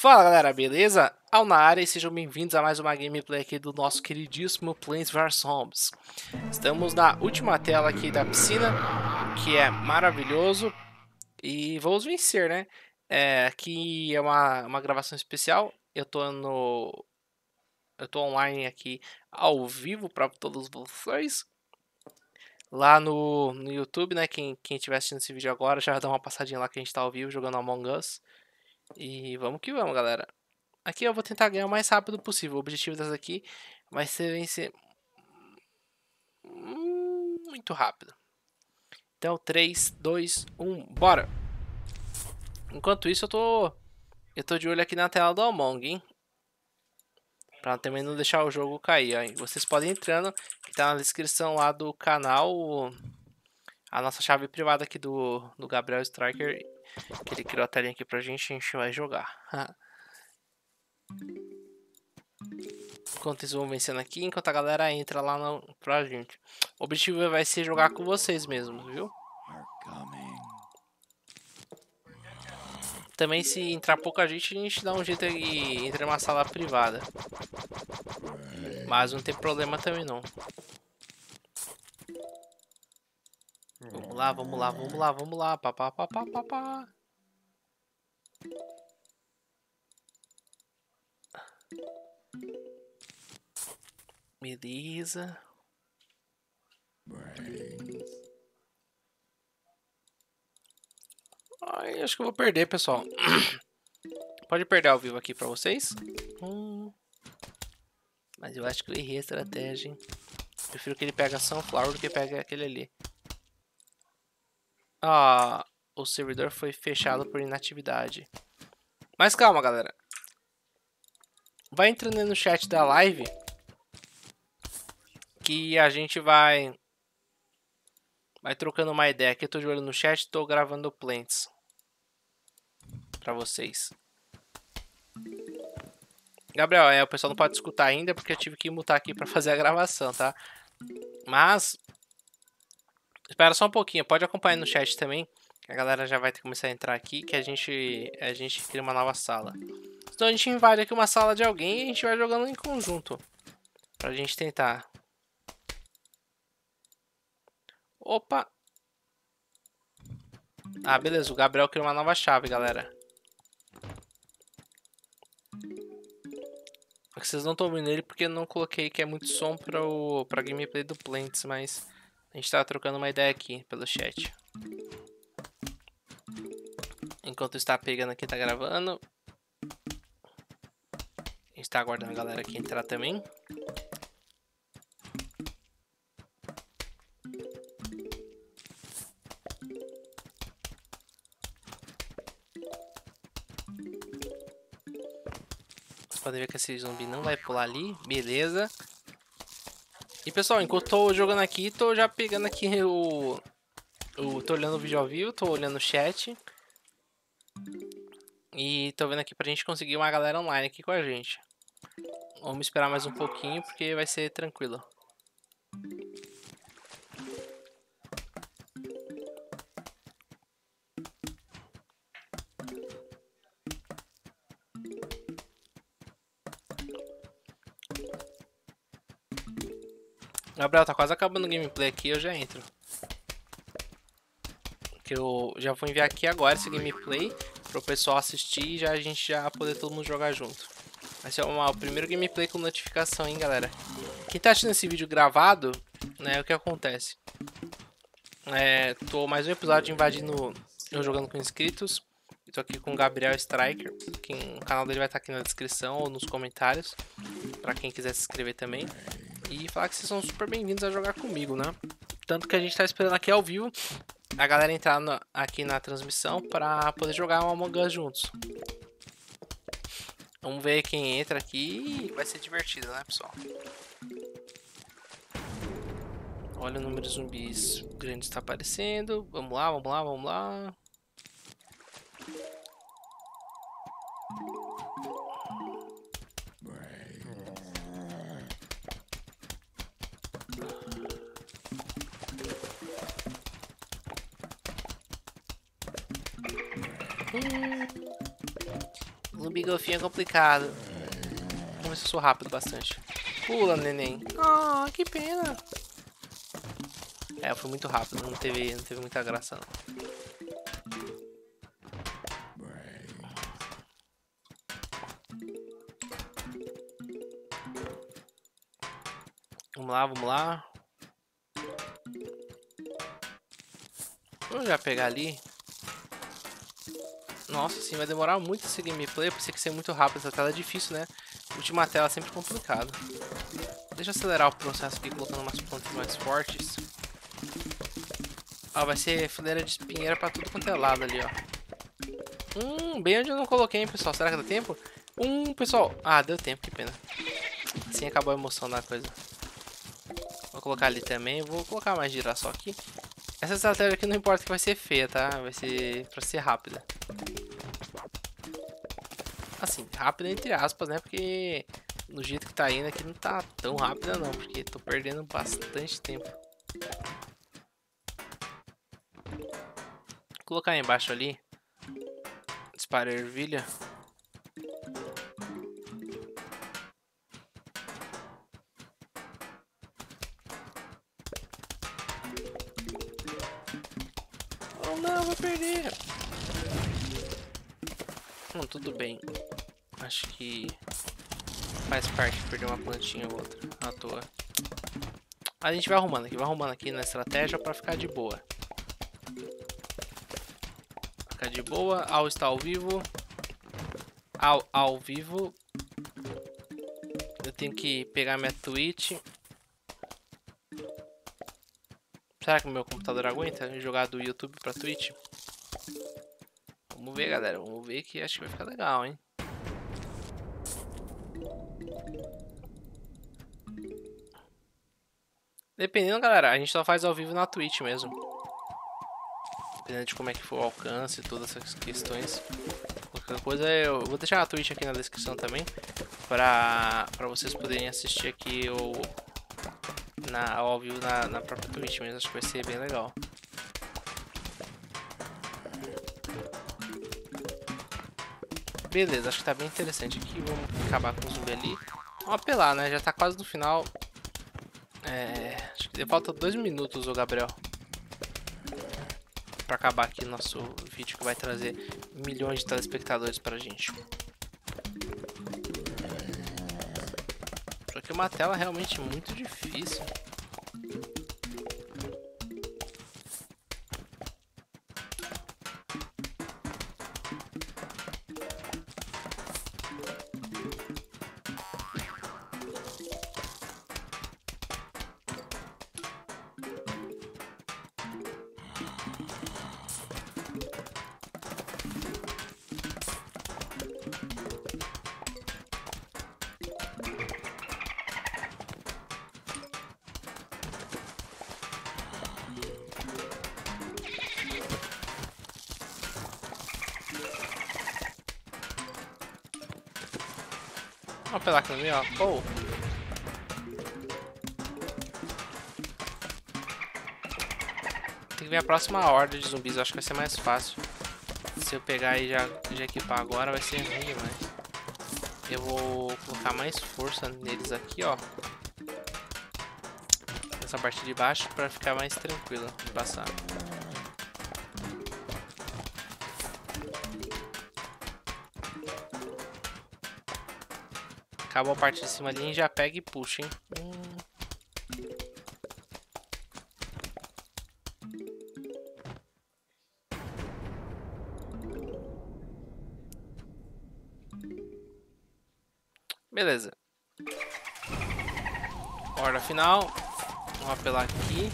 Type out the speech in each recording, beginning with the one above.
Fala galera, beleza? Ao na área e sejam bem-vindos a mais uma gameplay aqui do nosso queridíssimo Plants vs Zombies. Estamos na última tela aqui da piscina, que é maravilhoso, e vamos vencer, né? É, aqui é uma, uma gravação especial, eu tô no... Eu tô online aqui ao vivo para todos vocês. Lá no, no YouTube, né? Quem, quem estiver assistindo esse vídeo agora já dá uma passadinha lá que a gente tá ao vivo jogando Among Us. E vamos que vamos, galera. Aqui eu vou tentar ganhar o mais rápido possível. O objetivo dessa aqui vai ser vencer muito rápido. Então, 3, 2, 1, bora! Enquanto isso, eu tô eu tô de olho aqui na tela do Among, hein? Pra também não deixar o jogo cair, ó. Vocês podem entrando, que tá na descrição lá do canal, a nossa chave privada aqui do, do Gabriel Striker que ele criou a telinha aqui pra gente, a gente vai jogar. enquanto eles vão vencendo aqui, enquanto a galera entra lá no, pra gente. O objetivo vai ser jogar com vocês mesmo, viu? Também se entrar pouca gente, a gente dá um jeito de entrar numa sala privada. Mas não tem problema também não. Lá, vamos lá, vamos lá, vamos lá. Pá, pá, pá, pá, pá, pá. Beleza. Ai, acho que eu vou perder, pessoal. Pode perder ao vivo aqui pra vocês. Hum. Mas eu acho que eu errei a estratégia, hein? Prefiro que ele pegue a Sunflower do que pegue aquele ali. Ah, o servidor foi fechado por inatividade. Mas calma, galera. Vai entrando no chat da live. Que a gente vai... Vai trocando uma ideia. Aqui eu tô de olho no chat e tô gravando plants. Pra vocês. Gabriel, é, o pessoal não pode escutar ainda porque eu tive que mutar aqui pra fazer a gravação, tá? Mas Espera só um pouquinho, pode acompanhar no chat também. A galera já vai começar a entrar aqui, que a gente, a gente cria uma nova sala. Então a gente invade aqui uma sala de alguém e a gente vai jogando em conjunto. Pra gente tentar. Opa! Ah, beleza, o Gabriel criou uma nova chave, galera. Vocês não estão vendo ele porque eu não coloquei que é muito som para o pra gameplay do Plants, mas... A gente tá trocando uma ideia aqui pelo chat. Enquanto está pegando aqui, tá gravando. A gente tá aguardando a galera aqui entrar também. Vocês podem ver que esse zumbi não vai pular ali. Beleza. Pessoal, enquanto eu tô jogando aqui, tô já pegando aqui o... o tô olhando o vídeo ao vivo, tô olhando o chat. E tô vendo aqui pra gente conseguir uma galera online aqui com a gente. Vamos esperar mais um pouquinho porque vai ser tranquilo. Gabriel, tá quase acabando o gameplay aqui, eu já entro. Que eu já vou enviar aqui agora esse gameplay pro pessoal assistir e já a gente já poder todo mundo jogar junto. Vai ser uma, o primeiro gameplay com notificação, hein, galera. Quem tá assistindo esse vídeo gravado, né, o que acontece? É, tô mais um episódio invadindo, eu jogando com inscritos. Estou aqui com o Gabriel Striker, que o canal dele vai estar aqui na descrição ou nos comentários, para quem quiser se inscrever também e falar que vocês são super bem-vindos a jogar comigo, né? Tanto que a gente tá esperando aqui ao vivo a galera entrar aqui na transmissão para poder jogar uma Among Us juntos. Vamos ver quem entra aqui vai ser divertido, né, pessoal? Olha o número de zumbis grande está aparecendo. Vamos lá, vamos lá, vamos lá. Baby golfinho é complicado. Vamos ver se eu sou rápido bastante. Pula, neném. Ah, que pena. É, fui muito rápido, não teve, não teve muita graça não. Vamos lá, vamos lá. Vamos já pegar ali. Nossa, sim, vai demorar muito esse gameplay. Eu pensei que ser muito rápido. Essa tela é difícil, né? Última tela é sempre complicado. Deixa eu acelerar o processo aqui, colocando umas plantas mais fortes. Ó, vai ser fileira de espinheira pra tudo quanto é lado ali, ó. Hum, bem onde eu não coloquei, hein, pessoal. Será que dá tempo? Hum, pessoal. Ah, deu tempo, que pena. Assim acabou a emoção da coisa. Vou colocar ali também. Vou colocar mais girassol aqui. Essa estratégia aqui não importa que vai ser feia, tá? Vai ser pra ser rápida. Assim, rápida entre aspas, né? Porque no jeito que tá indo aqui não tá tão rápida não. Porque tô perdendo bastante tempo. Vou colocar embaixo ali. Dispara ervilha. Oh não, vou perder. Hum, tudo bem. Acho que faz parte perder uma plantinha ou outra à toa. A gente vai arrumando aqui, vai arrumando aqui na estratégia para ficar de boa. Ficar de boa, ao estar ao vivo. Ao, ao vivo. Eu tenho que pegar minha Twitch. Será que meu computador aguenta jogar do YouTube pra Twitch? Vamos ver, galera. Vamos ver que acho que vai ficar legal, hein? Dependendo, galera, a gente só faz ao vivo na Twitch mesmo. Dependendo de como é que for o alcance e todas essas questões. Qualquer coisa, eu vou deixar a Twitch aqui na descrição também. Pra, pra vocês poderem assistir aqui o, na, ao vivo na, na própria Twitch mesmo. Acho que vai ser bem legal. Beleza, acho que tá bem interessante aqui. Vamos acabar com o zumbi ali. Vamos apelar, né? Já tá quase no final. É... Acho que falta dois minutos, o Gabriel. Pra acabar aqui nosso vídeo que vai trazer milhões de telespectadores pra gente. Só que uma tela realmente muito difícil. Aqui no meio, ó. Oh. Tem que ver a próxima horda de zumbis, eu acho que vai ser mais fácil. Se eu pegar e já, já equipar agora, vai ser ruim demais. Eu vou colocar mais força neles aqui, ó. Nessa parte de baixo, pra ficar mais tranquilo de passar. Acabou a parte de cima ali e já pega e puxa, hein? Beleza. Horda final. Vamos apelar aqui.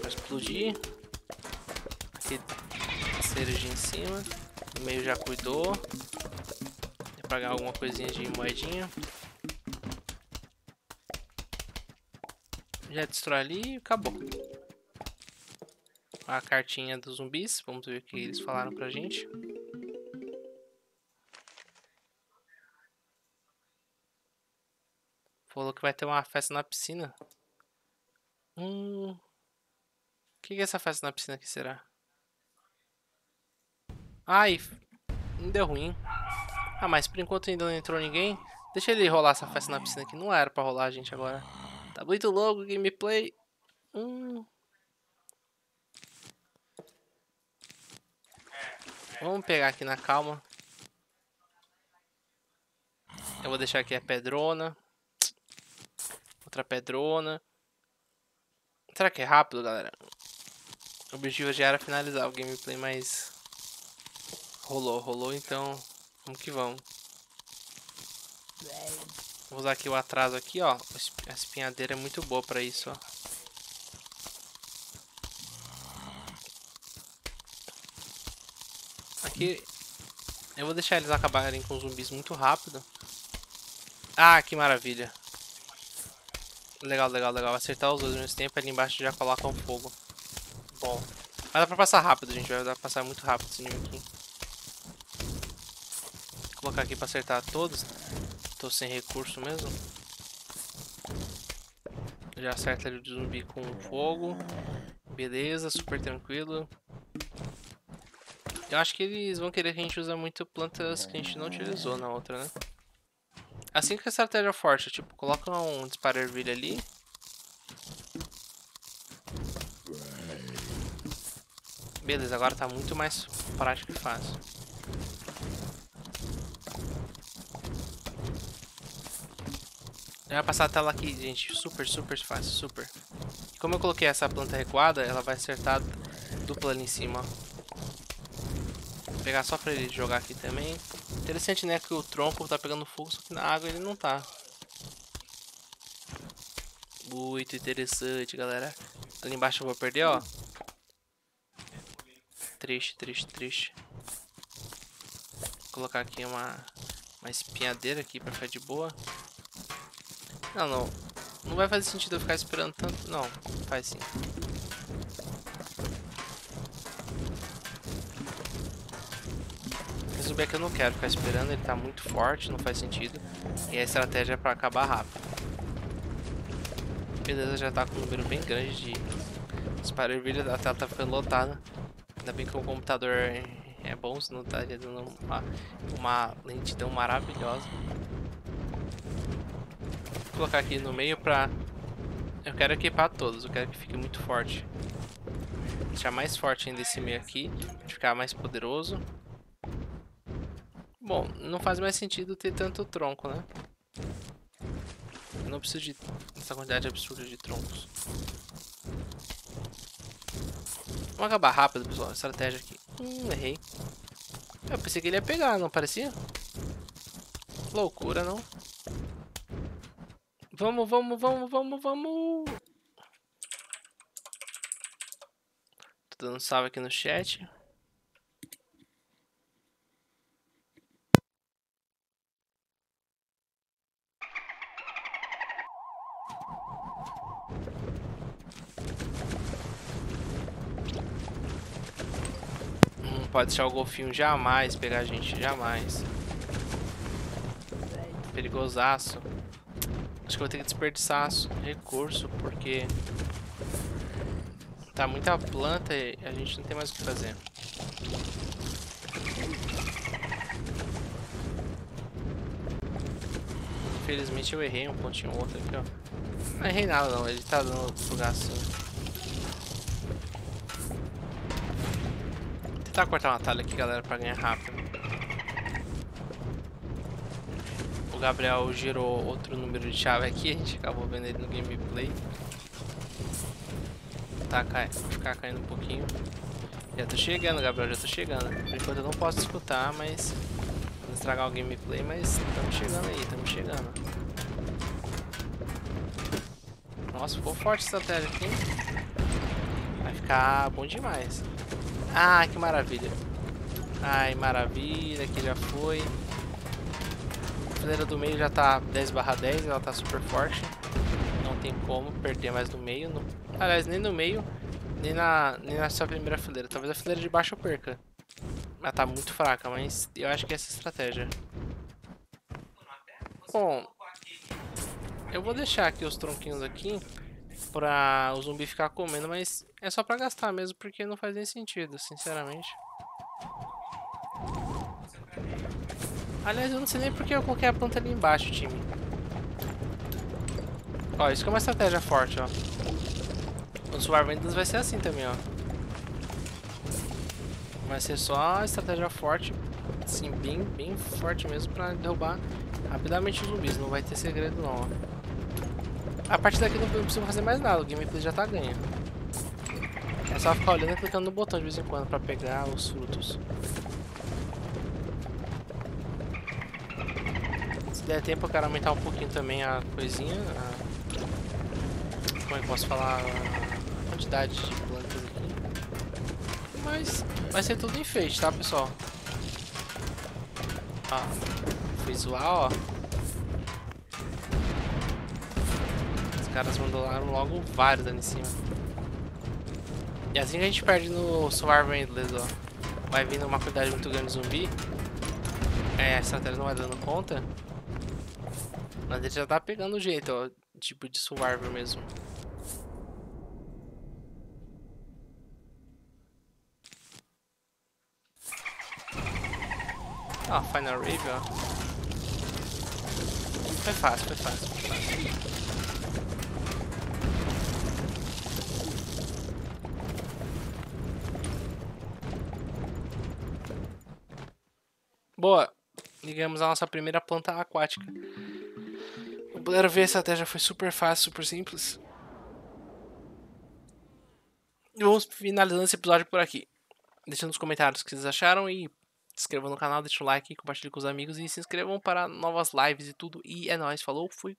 Pra explodir. Aqui a cereja em cima. No meio já cuidou. Vou pagar alguma coisinha de moedinha. Já destrói ali e acabou. A cartinha dos zumbis. Vamos ver o que eles falaram pra gente. Falou que vai ter uma festa na piscina. Hum. O que, que é essa festa na piscina aqui será? Ai, não deu ruim. Ah, mas por enquanto ainda não entrou ninguém. Deixa ele rolar essa festa na piscina aqui. Não era pra rolar, gente, agora. Tá muito louco o gameplay. Hum. Vamos pegar aqui na calma. Eu vou deixar aqui a pedrona. Outra pedrona. Será que é rápido, galera? O objetivo já era finalizar o gameplay, mas... Rolou, rolou, então... Vamos que vamos. Vou usar aqui o atraso aqui, ó. A espinhadeira é muito boa pra isso, ó. Aqui... Eu vou deixar eles acabarem com zumbis muito rápido. Ah, que maravilha. Legal, legal, legal. Acertar os dois ao mesmo tempo, ali embaixo já colocam fogo. Bom. Mas dá pra passar rápido, gente. Vai dar pra passar muito rápido esse nível aqui. Vou colocar aqui pra acertar todos. Tô sem recurso mesmo. Já acerta ali o zumbi com fogo. Beleza, super tranquilo. Eu acho que eles vão querer que a gente use muito plantas que a gente não utilizou na outra, né? Assim que a estratégia forte, tipo, coloca um disparo ervilha ali. Beleza, agora tá muito mais prático e fácil. Vai passar a tela aqui, gente. Super, super fácil, super. Como eu coloquei essa planta recuada, ela vai acertar dupla ali em cima. Vou pegar só pra ele jogar aqui também. Interessante, né, que o tronco tá pegando fogo, só que na água ele não tá. Muito interessante, galera. Ali embaixo eu vou perder, ó. Triste, triste, triste. Vou colocar aqui uma, uma espinhadeira aqui pra ficar de boa. Não, não. Não vai fazer sentido eu ficar esperando tanto. Não, faz sim. zumbi que eu não quero ficar esperando, ele tá muito forte, não faz sentido. E a estratégia é pra acabar rápido. Beleza, já tá com um número bem grande de disparo ervilha, a tela tá ficando lotada. Ainda bem que o computador é bom, senão estaria dando uma, uma lentidão maravilhosa. Vou colocar aqui no meio pra... Eu quero equipar todos, eu quero que fique muito forte. Deixar mais forte ainda esse meio aqui, ficar mais poderoso. Bom, não faz mais sentido ter tanto tronco, né? Eu não preciso de essa quantidade absurda de troncos. Vamos acabar rápido, pessoal. Estratégia aqui. Hum, errei. Eu pensei que ele ia pegar, não parecia? Loucura, não? Vamos, vamos, vamos, vamos, vamos! Tô dando salve aqui no chat. pode deixar o golfinho jamais pegar a gente, jamais. Perigosaço. Acho que vou ter que desperdiçar recurso, porque... Tá muita planta e a gente não tem mais o que fazer. Infelizmente eu errei um pontinho ou outro aqui, ó. Não errei nada não, ele tá dando lugar assim. tentar cortar uma talha aqui, galera, pra ganhar rápido. O Gabriel girou outro número de chave aqui, a gente acabou vendo ele no gameplay. Tá, cai, ficar caindo um pouquinho. Já tô chegando, Gabriel, já tô chegando. Por enquanto eu não posso escutar, mas... Não estragar o gameplay, mas estamos chegando aí, estamos chegando. Nossa, ficou forte essa tela aqui? Vai ficar bom demais. Ah, que maravilha. Ai, maravilha, aqui já foi. A fileira do meio já tá 10 barra 10, ela tá super forte. Não tem como perder mais no meio. No... Aliás, nem no meio, nem na, nem na sua primeira fileira. Talvez a fileira de baixo eu perca. Ela tá muito fraca, mas eu acho que é essa estratégia. Bom, eu vou deixar aqui os tronquinhos aqui pra o zumbi ficar comendo, mas é só pra gastar mesmo, porque não faz nem sentido, sinceramente. Aliás, eu não sei nem porque eu coloquei a planta ali embaixo, time. Ó, isso que é uma estratégia forte, ó. O Survival vai ser assim também, ó. Vai ser só estratégia forte, assim, bem, bem forte mesmo pra derrubar rapidamente os zumbis. Não vai ter segredo não, ó. A partir daqui não precisa fazer mais nada, o gameplay já tá ganho. É só ficar olhando e clicando no botão de vez em quando pra pegar os frutos. Der tempo eu quero aumentar um pouquinho também a coisinha. A... Como é que eu posso falar? A quantidade de plantas aqui. Mas vai ser tudo enfeite, tá pessoal? Ó, visual, ó. caras mandaram logo vários ali em cima. E assim que a gente perde no Survival Endless, ó. Vai vindo uma quantidade muito grande de zumbi. É, a estratégia não vai dando conta. Mas ele já tá pegando o jeito, ó. Tipo de Survival mesmo. Ah, Final Rave, ó. Foi fácil, foi fácil, foi fácil. Boa. Ligamos a nossa primeira planta aquática. Puderam ver, essa estratégia foi super fácil, super simples. E vamos finalizando esse episódio por aqui. Deixa nos comentários o que vocês acharam e se inscrevam no canal, deixa o like, compartilhe com os amigos e se inscrevam para novas lives e tudo. E é nóis, falou, fui.